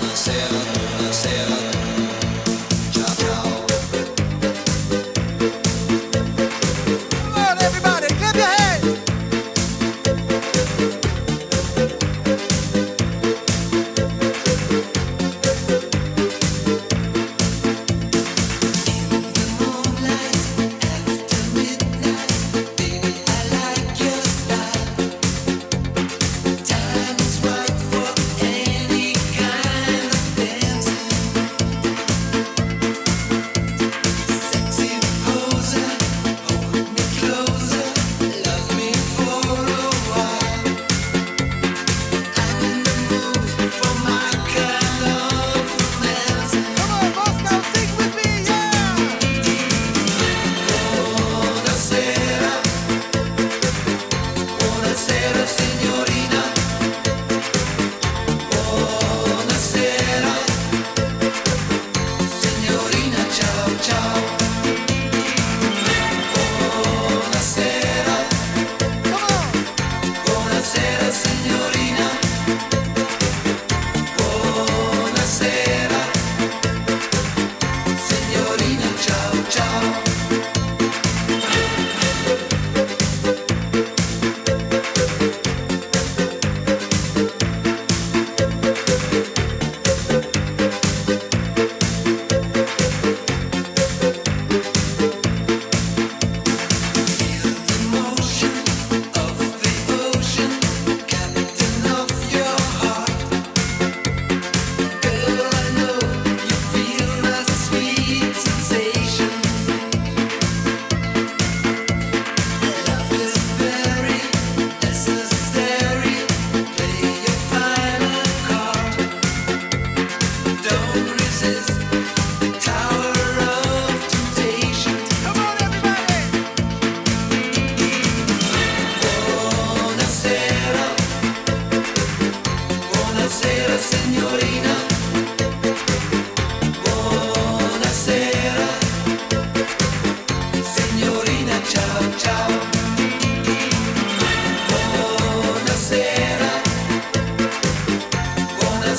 Buonasera